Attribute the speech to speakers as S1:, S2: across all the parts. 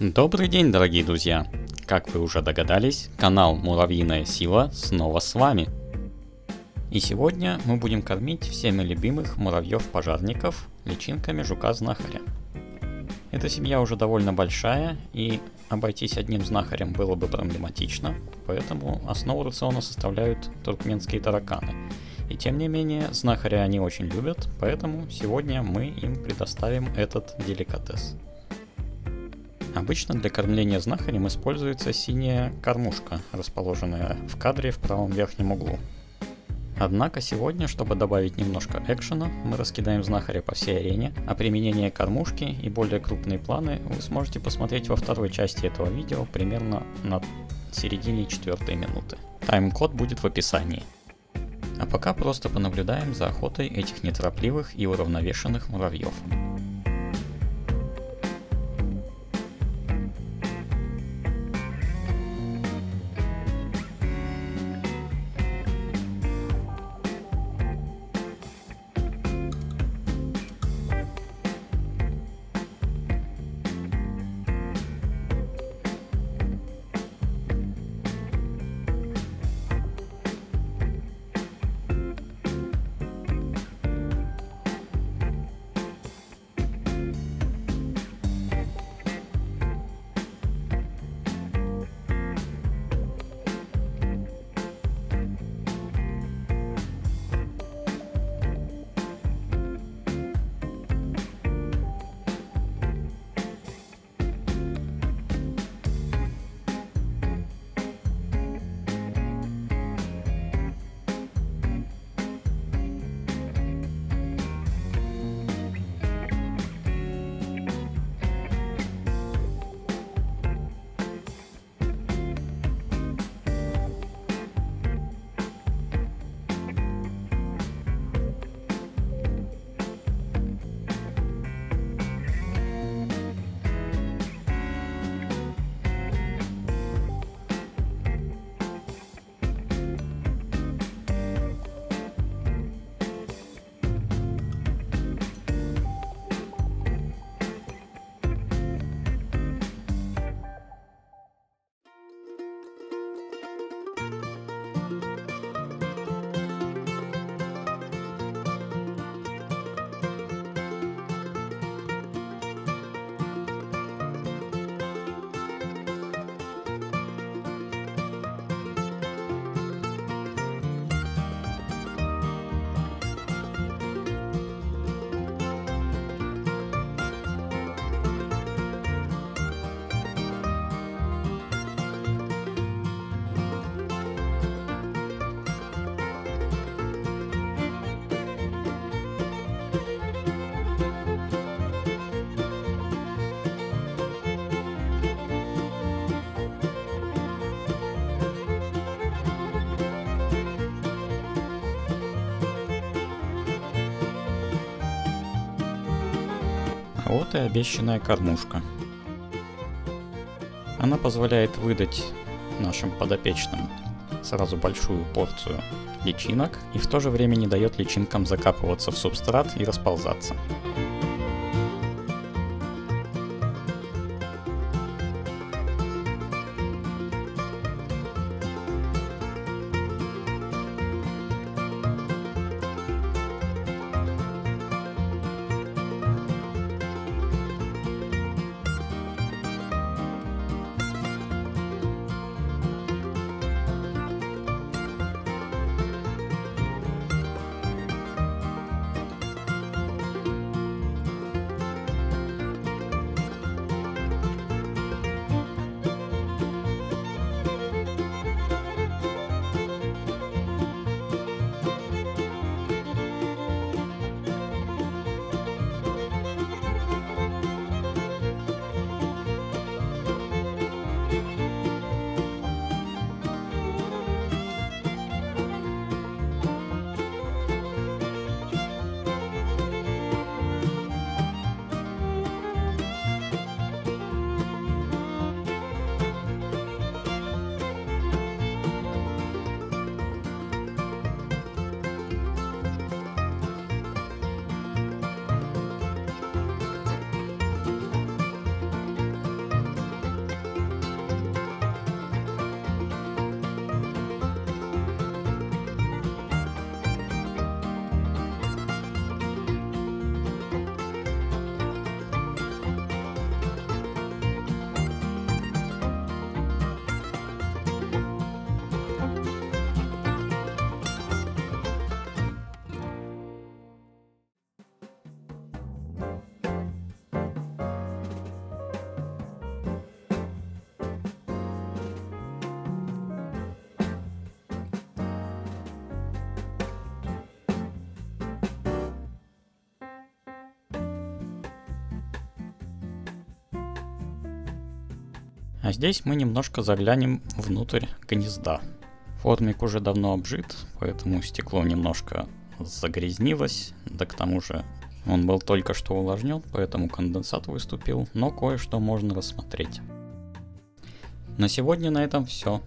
S1: Добрый день, дорогие друзья! Как вы уже догадались, канал Муравьиная Сила снова с вами. И сегодня мы будем кормить всеми любимых муравьев-пожарников личинками жука-знахаря. Эта семья уже довольно большая, и обойтись одним знахарем было бы проблематично, поэтому основу рациона составляют туркменские тараканы. И тем не менее, знахаря они очень любят, поэтому сегодня мы им предоставим этот деликатес. Обычно для кормления знахарем используется синяя кормушка, расположенная в кадре в правом верхнем углу. Однако сегодня, чтобы добавить немножко экшена, мы раскидаем знахаря по всей арене, а применение кормушки и более крупные планы вы сможете посмотреть во второй части этого видео примерно на середине четвертой минуты. Тайм-код будет в описании. А пока просто понаблюдаем за охотой этих неторопливых и уравновешенных муравьев. Вот и обещанная кормушка. Она позволяет выдать нашим подопечным сразу большую порцию личинок и в то же время не дает личинкам закапываться в субстрат и расползаться. А здесь мы немножко заглянем внутрь гнезда. Формик уже давно обжит, поэтому стекло немножко загрязнилось, да к тому же он был только что увлажнен, поэтому конденсат выступил, но кое-что можно рассмотреть. На сегодня на этом все.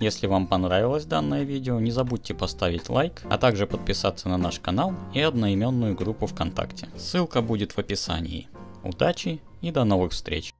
S1: Если вам понравилось данное видео, не забудьте поставить лайк, а также подписаться на наш канал и одноименную группу ВКонтакте. Ссылка будет в описании. Удачи и до новых встреч!